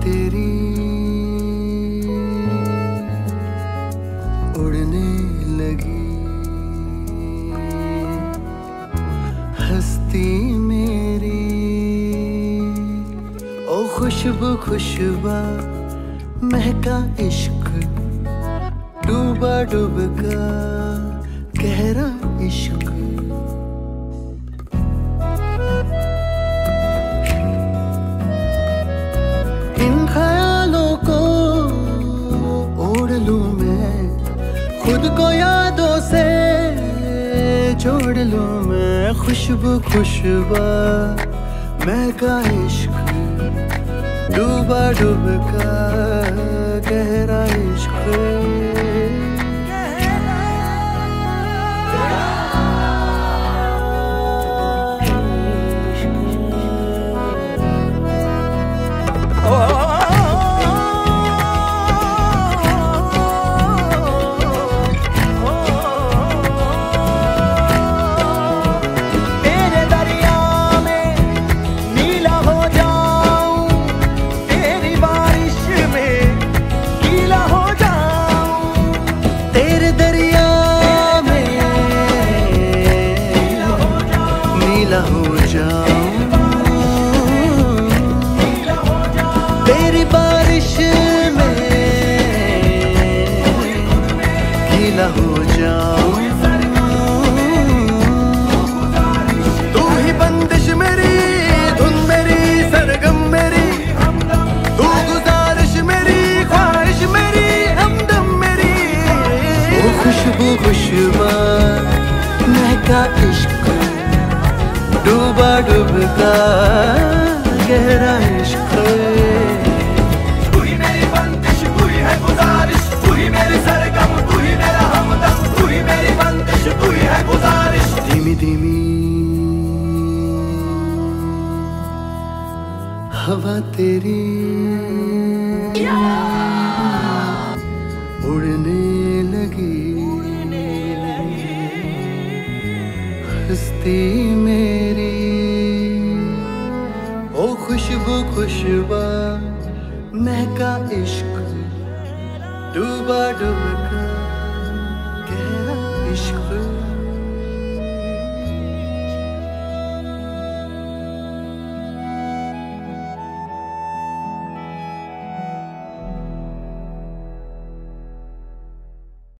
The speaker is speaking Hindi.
तेरी। उड़ने लगी। हस्ती मेरी। ओ खुशबू खुशबा महका इश्क। डूबा डूबका गहरा इश्क। खुद को यादों से जोड़ लूँ मैं खुशबू, खुशबा। मैं का इश्क डूबा डूब का गहरा इश्क। गीला हो जाऊँ तू ही बंदिश मेरी, धुन मेरी, सरगम मेरी, तू गुजारिश मेरी, ख्वाहिश मेरी, हमदम मेरी। ओ खुशबू खुशबा, महका इश्क, डूबा डूबता। हवा तेरी। उड़ने लगी। हस्ती मेरी। ओ खुशबू, खुशबा, महका इश्क। डूबा डूबका गहरा इश्क।